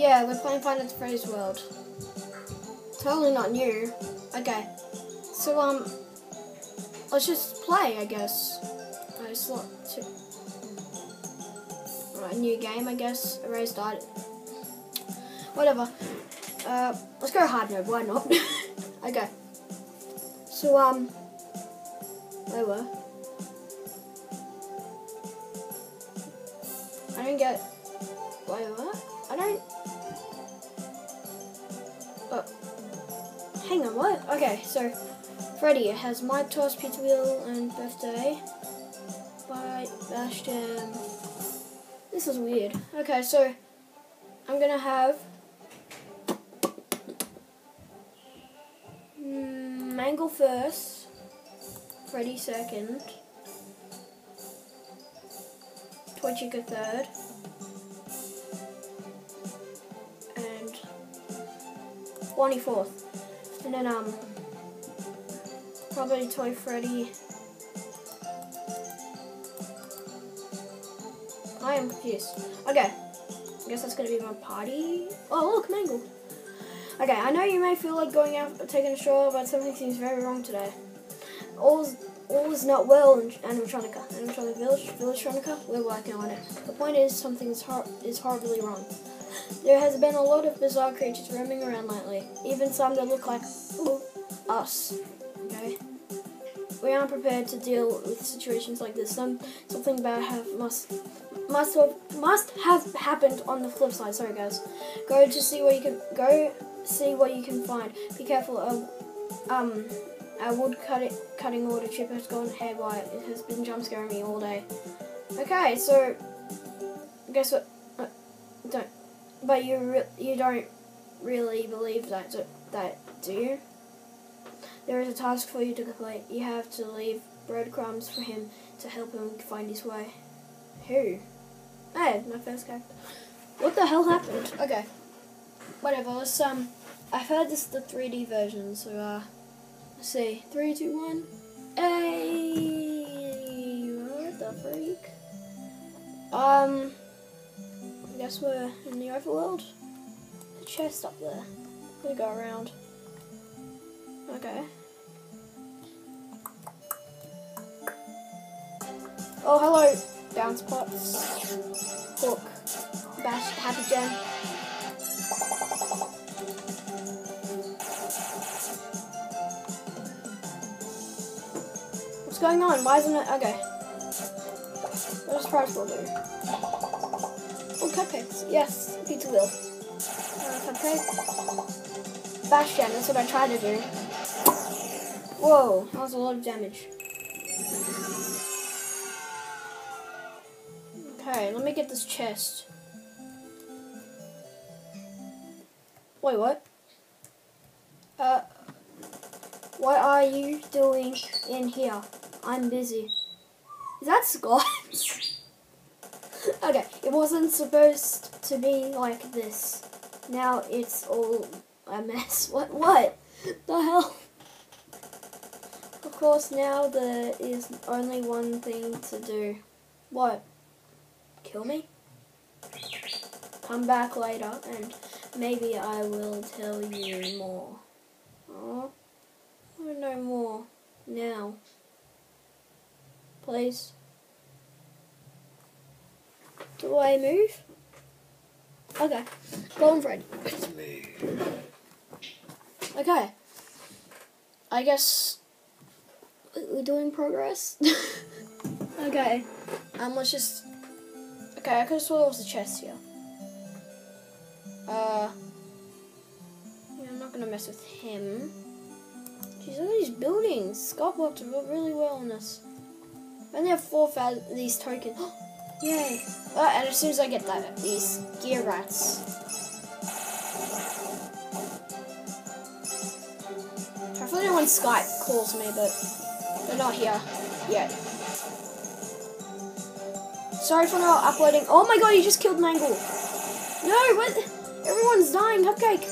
Yeah, we're playing at Freddy's World. Totally not new. Okay. So, um, let's just play, I guess. Alright, slot two. Alright, new game, I guess. Erase died. Whatever. Uh, let's go hard mode, why not? okay. So, um, where were? I don't get. Oh. Hang on, what? Okay, so Freddy has Mic Toss, Pizza Wheel, and Birthday by Bastion. This is weird. Okay, so I'm gonna have mm, Mangle first, Freddy second, Toy Chica third, 24th. And then, um, probably Toy Freddy. I am confused. Okay, I guess that's gonna be my party. Oh, look, Mangle. Okay, I know you may feel like going out taking a stroll, but something seems very wrong today. All's all is not well in animatronica. Animatronic Village, Villagetronica, we're working on it. The point is, something is, hor is horribly wrong. There has been a lot of bizarre creatures roaming around lately, even some that look like ooh, us. Okay? We aren't prepared to deal with situations like this. Some something bad have must must have must have happened on the flip side. Sorry guys. Go to see what you can go see what you can find. Be careful of um our wood cutting cutting order chip has gone haywire. It has been jump scaring me all day. Okay, so guess what? Uh, don't. But you re- you don't really believe that do, that do you? There is a task for you to complete. You have to leave breadcrumbs for him to help him find his way. Who? Hey, my first character. What the hell happened? Okay. Whatever, let's um I've heard this is the 3D version, so uh let's see. Three, two, one. Hey what the freak? Um guess we're in the overworld. The chest up there. We go around. Okay. Oh, hello, bounce pots. Hook. Bash, happy jam. What's going on? Why isn't it? Okay. What does prize ball do? Cupcakes. Yes, pizza wheel. Uh, cupcake. Bash jam, that's what I tried to do. Whoa, that was a lot of damage. Okay, let me get this chest. Wait, what? Uh, what are you doing in here? I'm busy. Is that Scott? okay, it wasn't supposed to be like this. Now it's all a mess. What? What? The hell? Of course, now there is only one thing to do. What? Kill me? Come back later and maybe I will tell you more. Oh, know more now. Please. Do I move? Okay. Go on, Fred. It's me. Okay. I guess we're doing progress. okay. Um, let's just. Okay, I could have sworn there was a chest here. Uh. I'm not gonna mess with him. Jeez, look at these buildings. Scott worked really well on this. I only have four of these tokens. Yay! Uh, and as soon as I get that, these gear rats. Hopefully no one Skype calls me, but they're not here yet. Sorry for not uploading. Oh my god, you just killed Mangle. No, what? Everyone's dying. Cupcake.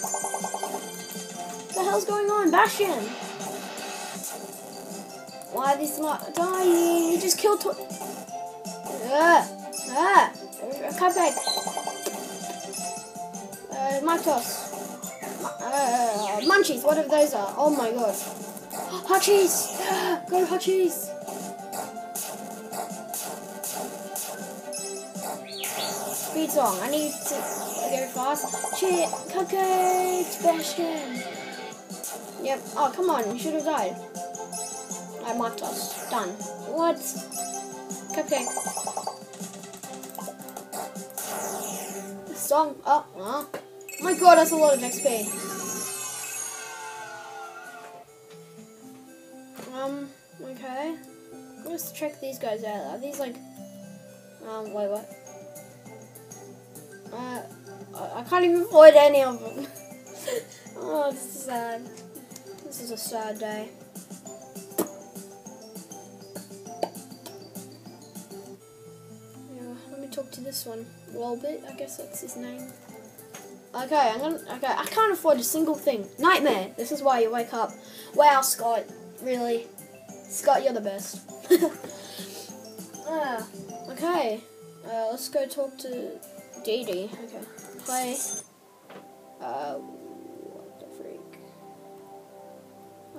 What the hell's going on? Bastion. Why are these not dying? You just killed. Tw- ah, Cupcake. Uh, Mic Toss. Uh, munchies, what whatever those are. Oh my god. Hutchies! Go Hutchies! Speed song. I need to go fast. Shit, cupcakes, Bastion. Yep. Oh, come on. You should have died. I marked us. Done. What? Cupcake. Song. Oh. My god, that's a lot of XP. Um, okay. Let's check these guys out. Are these like... Um, wait, what? Uh, I, can't even avoid any of them. oh, is sad. This is a sad day. Talk to this one. Wellbit, I guess that's his name. Okay, I'm gonna. Okay, I can't afford a single thing. Nightmare. This is why you wake up. Wow, Scott. Really, Scott, you're the best. ah, okay. Uh, let's go talk to Dee Dee. Okay. Play. Uh, what the freak?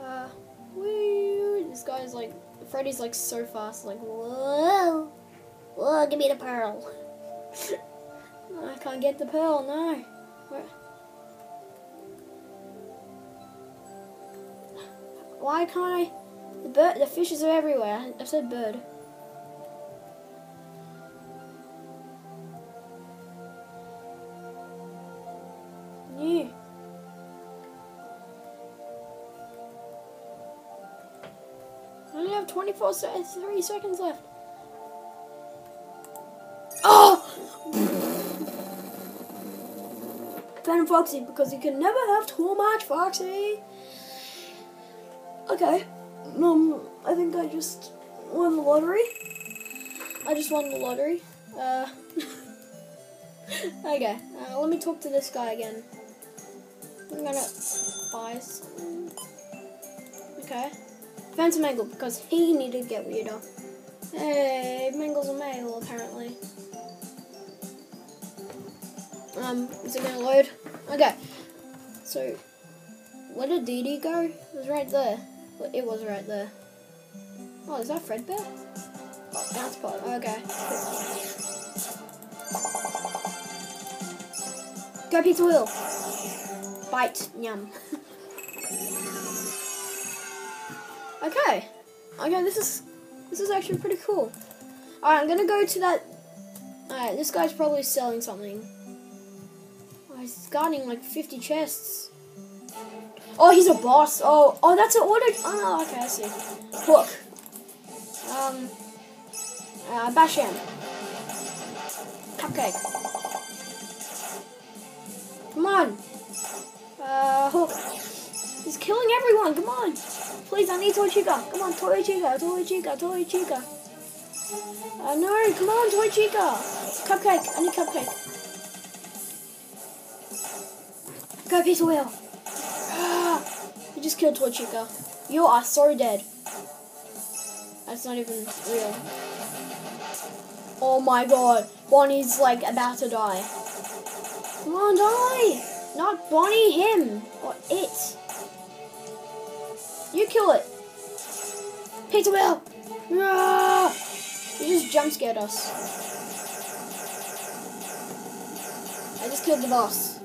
Uh, woo! This guy's like, Freddy's like so fast. Like, whoa, whoa! Give me the pearl. I can't get the pearl. No. Why can't I? The bird, the fishes are everywhere. I said bird. Yeah. I only have 24 se 3 seconds left. Phantom Foxy, because you can never have too much Foxy. Okay. Um, I think I just won the lottery. I just won the lottery. Uh, okay, uh, let me talk to this guy again. I'm gonna buy some. Okay. Phantom Mangle, because he needed to get weirder. Hey, Mangle's a male, apparently. Um, is it gonna load? Okay. So, where did Dee Dee go? It was right there. It was right there. Oh, is that Fredbear? Oh, bounce pod. Okay. Go pizza wheel. Bite. Yum. okay. Okay, this is this is actually pretty cool. Alright, I'm gonna go to that Alright, this guy's probably selling something. He's guarding like 50 chests. Oh, he's a boss. Oh, oh, that's an auto. Oh, okay, I see. Hook. Um. Uh, Basham. Cupcake. Come on. Uh, Hook. He's killing everyone. Come on. Please, I need Toy Chica. Come on, Toy Chica, Toy Chica, Toy Chica. Uh, no, come on, Toy Chica. Cupcake. I need cupcake. Go, pizza wheel. You just killed Toy Chica. You are so dead. That's not even real. Oh my god. Bonnie's like about to die. Come on, die! Not Bonnie, him. Or it. You kill it. Peter Will! Ah! You just jump scared us. I just killed the boss.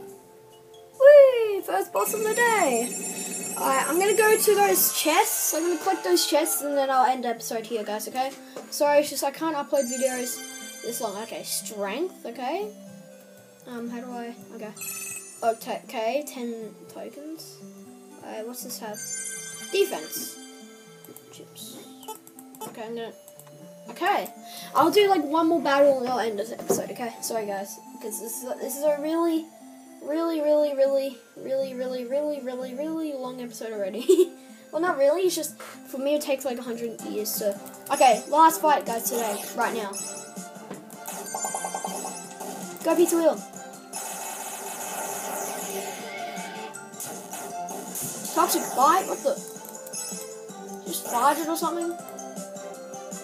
First boss of the day. Alright, I'm gonna go to those chests. I'm gonna collect those chests and then I'll end episode here, guys, okay? Sorry, it's just I can't upload videos this long. Okay, strength, okay. Um, how do I, okay. Okay, 10 tokens. Alright, what's this have? Defense. Chips. Okay, I'm gonna, okay. I'll do like one more battle and I'll end this episode, okay? Sorry, guys, because this is, this is a really really, really, really, really, really, really, really, really long episode already. well, not really. It's just for me, it takes like hundred years. So, okay, last fight, guys, today, right now. Go pizza wheel. Toxic fight? What the? Just farted or something?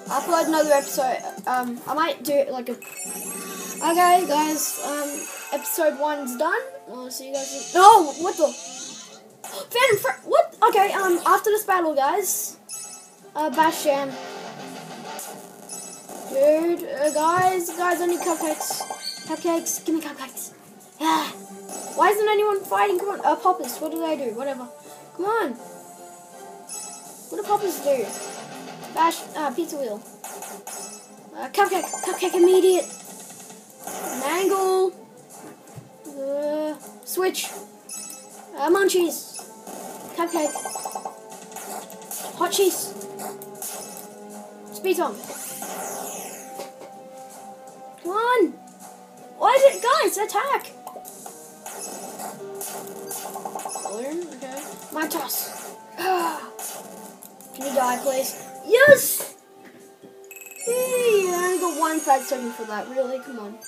I'll upload another episode. Um, I might do like a. Okay, guys. Um episode one's done. I'll see you guys. No, what the? Phantom Fre- What? Okay. Um. After this battle, guys. Uh, Bash Dude, uh, guys, guys, I need cupcakes. Cupcakes, give me cupcakes. Yeah. Why isn't anyone fighting? Come on, uh, poppers. What do they do? Whatever. Come on. What do poppers do? Bash, uh, pizza wheel. Uh, cupcake, cupcake immediate. Mangle. Uh, switch. Uh, munchies. Cupcake. Hot cheese. Speed on. Come on. Why is it, guys? Attack. Okay. Mic toss. Ah. Can you die, please? Yes. Hey, I only got one five second for that. Really? Come on.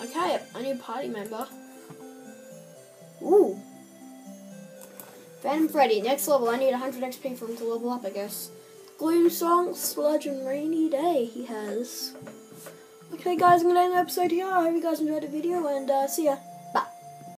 Okay, I need a party member. Ooh. Phantom Freddy, next level. I need 100 XP for him to level up, I guess. Gloom Song, Sludge, and Rainy Day he has. Okay, guys, I'm going to end the episode here. I hope you guys enjoyed the video, and uh, see ya.